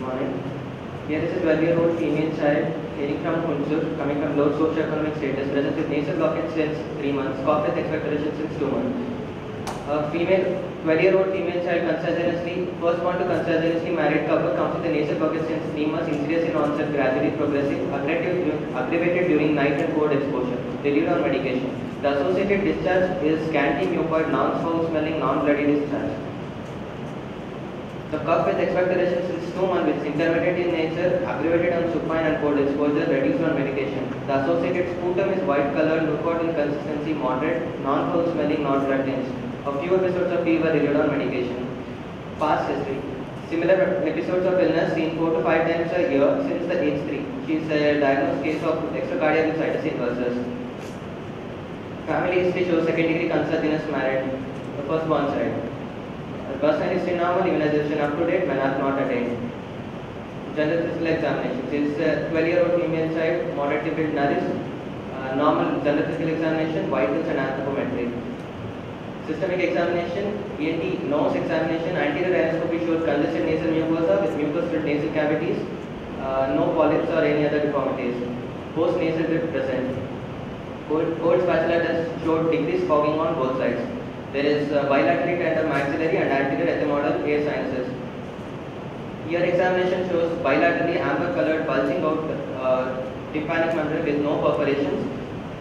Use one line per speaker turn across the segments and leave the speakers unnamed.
morning. Here is a 12-year-old female child hailing from Hunsur, coming from low socioeconomic status, present with nasal blockage since 3 months, cough with expectoration since 2 months. A female, 12-year-old female child consanguineously, first born to consanguineously married couple comes with a nasal blockage since 3 months, insidious in onset, gradually progressive, aggravated during night and cold exposure, relieved on medication. The associated discharge is scanty mucoid, non-foul smelling, non-bloody discharge. The cough with expectoration 2 months is intermittent in nature, aggravated on supine and cold exposure, reduced on medication. The associated sputum is white colored, lukewarm in consistency, moderate, non-foul smelling, non blood tinged. A few episodes of fever relieved on medication. Past history. Similar episodes of illness seen 4 to 5 times a year since the age 3. She is a diagnosed case of extracardiac situs inversus. Family history shows second degree consanguineous married, the first born child. Personal history normal, immunization up to date, Menarche not attained. General physical examination. This is a 12 year old female child, moderately built nourished. Uh, normal general physical examination, vitals and anthropometry. Systemic examination, ENT nose examination, anterior rhinoscopy showed congested nasal mucosa with mucus-filled nasal cavities, uh, no polyps or any other deformities. Post nasal drip present. Cold, cold spatula test showed decreased fogging on both sides. There is bilaterally tender maxillary and anterior ethmoidal air sinuses. Ear examination shows bilaterally amber colored bulging out uh, tympanic membrane with no perforations.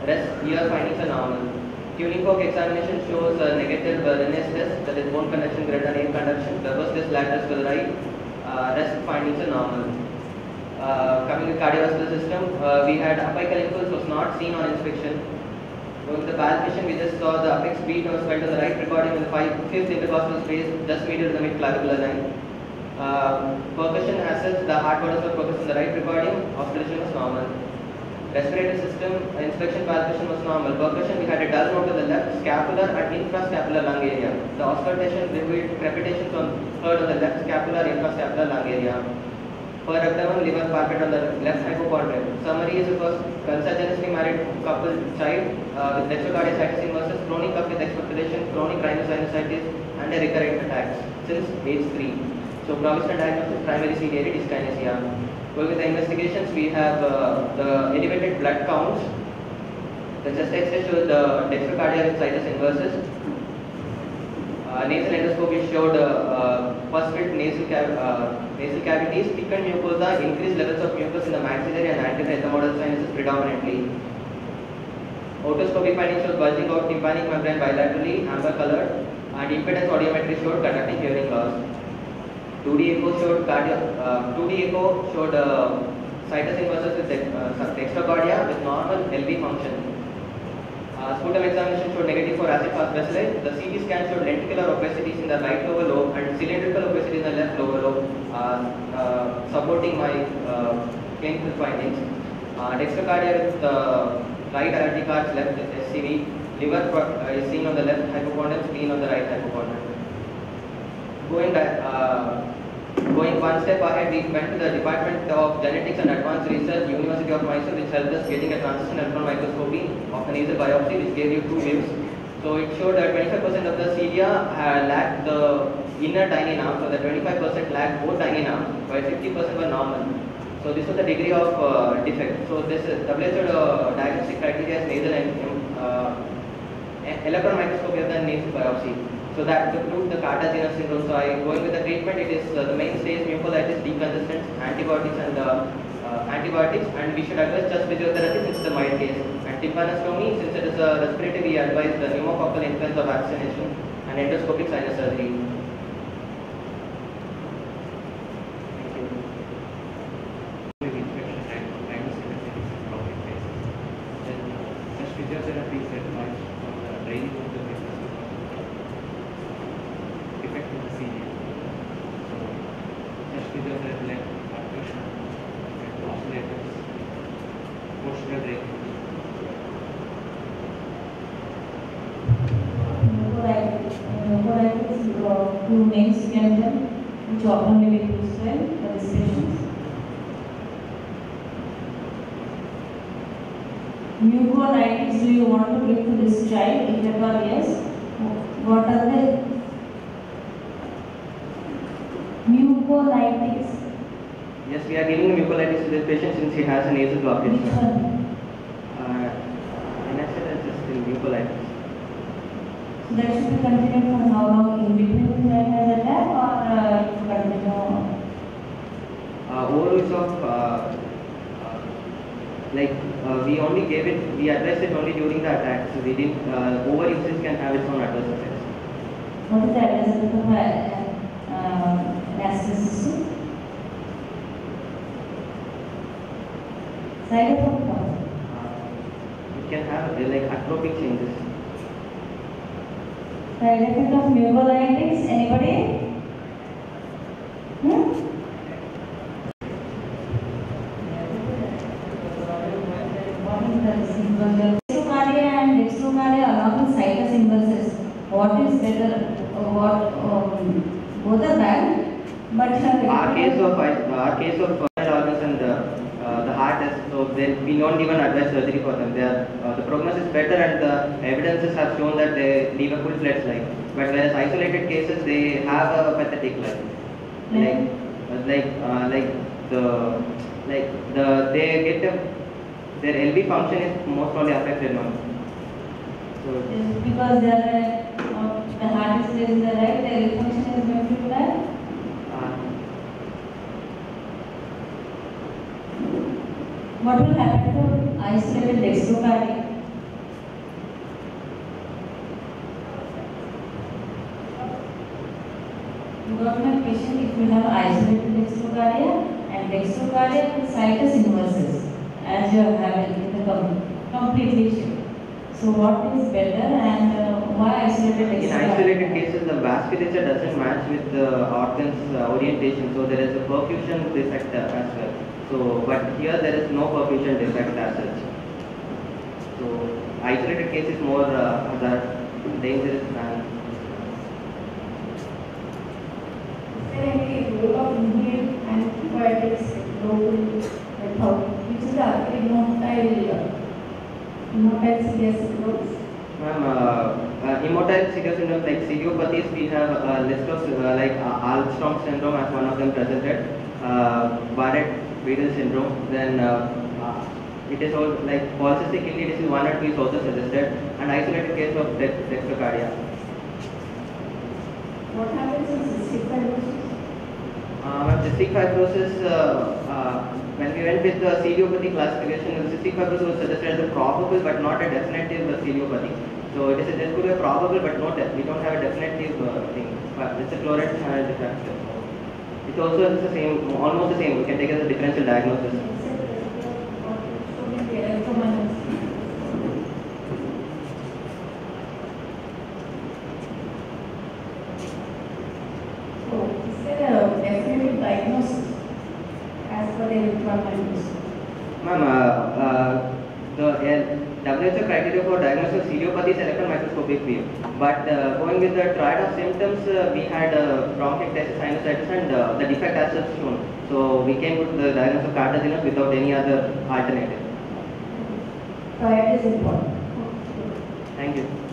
Rest ear findings are normal. Tuning fork examination shows a negative uh, test, that is bone conduction greater than conduction. Test lateral the right. Uh, rest findings are normal. Uh, coming to cardiovascular system, uh, we had apical impulse was not seen on inspection. To the palpation, we just saw the apex beat was felt on the right precordium in the five, fifth intercostal space, just medial to the mid-clavicular line. Uh, percussion as such, the heart borders were focused on the right precordium, auscultation was normal. Respiratory system, inspection palpation was normal. Percussion, we had a dull note to the left, scapular and infrascapular lung area. The auscultation revealed crepitations on third on the left, scapular, infrascapular lung area. Per abdomen, liver parpet on the left hypochondrium. Summary is first consanguineously married couple child uh, with retrocardiacitis inversus, chronic cough with expectoration, chronic rhinosinusitis, and a recurrent attacks since age 3. So provisional diagnosis primary ciliary dyskinesia. Going with the investigations, we have uh, the elevated blood counts. The chest X-ray showed the dextrocardia with inversus. Uh, nasal endoscopy showed uh, first nasal, cav- uh, nasal cavities, thickened mucosa, increased levels of mucus in the maxillary and ethmoidal sinuses predominantly. Otoscopy findings showed bulging out tympanic membrane bilaterally, amber colored, and impedance audiometry showed conducting hearing loss. 2D echo showed cardio, uh, 2D echo showed uh, situs with uh, some dextrocardia with normal LV function. Uh, sputum examination showed negative for acid fast bacilli. The CT scan showed lenticular opacities in the right lower lobe and cylindrical opacity in the left lower lobe, uh, uh, supporting my uh, clinical findings. Uh, dextrocardia with uh, right aortic arch left SCV, liver uh, is seen on the left hypochondrium, spleen on the right hypochondrium. Going back, uh, going one step ahead, we went to the Department of Genetics and Advanced Research, University of Mysore, which helped us getting a transmission electron microscopy of a nasal biopsy, which gave you two views. So it showed that 25% of the cilia had lacked the inner dynein arm, so the 25% lacked both dynein arms, while 50% were normal. So this was the degree of uh, defect. So this is WHO uh, diagnostic criteria is nasal and uh, electron microscopy of the nasal biopsy. So that to prove the Kartagener syndrome. So I going with the treatment. It is uh, the mainstay is mucolytics, decongestants, antibiotics, and uh, uh, antibiotics. And we should advise just physiotherapy since a mild case. And tympanostomy since it is a respiratory, we advise the pneumococcal influenza vaccination and endoscopic sinus surgery.
Then physiotherapy is advised for the draining of the vessels effect in the cilia. So such physiotherapy like percussion and oscillators, postural
uh, two main symptoms which often lead to swell for these patients. Mucolytics, do you want to give to this child? If all yes, what are the mucolytics?
Yes, we are giving mucolytics to this patient since he has a nasal blockage. Uh, NSL is just in mucolytics.
So that should be continued for how long? In between when has attack or uh, continue?
Uh, overuse of uh, uh, like uh, we only gave it, we advised it only during the attack. So we didn't uh, overusage can have its own adverse effects.
What is the address of the uh, uh, vascular system? Side effect what?
It can have uh, like atrophic changes.
Side effect of mucolytics, anybody? Hmm? What is the symbol? Dextrocardia and dextrocardia along with. What is better? What, um, both are bad, but.
Our case of our case of organs and the, is so then we don't even advise surgery for them. They are, uh, the prognosis is better and the evidences have shown that they leave a full-fledged life. But whereas isolated cases they have a pathetic life. Like uh, like uh, like the like the they get a, their LV function is most probably affected now. So
because they are, uh, the heart is in the right, the function is going to be bad.
uh,
What will happen to isolated dextrocardia? You got my patient if you have isolated dextrocardia and dextrocardia with situs inversus as you are having in the com- completely shift. So what is better and uh, why isolated
In isolated cases, the vasculature doesn't match with the organ's orientation, so there is a perfusion defect as well. So, but here there is no perfusion defect as such. So, isolated case is more uh, hazard, dangerous than.
Is there any role of inhaled antibiotics method, which is the immotile, immotile CS drugs?
Ma'am, uh, uh, immotile severe syndrome like ciliopathies, we have a list of uh, like uh, Alstrom syndrome as one of them presented, uh, Bardet-Biedl syndrome, then uh, uh, it is all like polycystic kidney disease one and two is also suggested, and isolated case of dex- dextrocardia.
What happens in cystic fibrosis?
Uh, cystic fibrosis, uh, uh, when we went with the ciliopathy classification, cystic fibrosis was suggested as a probable but not a definitive uh, ciliopathy. So it is a, could be a probable but not we don't have a definitive uh, thing. But it's a chloride channel defect. It also is the same, almost the same. We can take as a differential diagnosis.
Except or so many electromagnetic. So is there a definitive diagnosis as per the electromagnetism?
Ma'am, uh, uh, the WHO criteria for diagnosis of ciliopathy is electron microscopic view. But uh, going with the triad of symptoms, uh, we had uh, bronchiectasis, sinusitis, and uh, the defect as shown. So we came with the diagnosis of cardiac without any other alternative.
Triad is important.
Thank you.